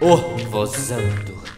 O vozando.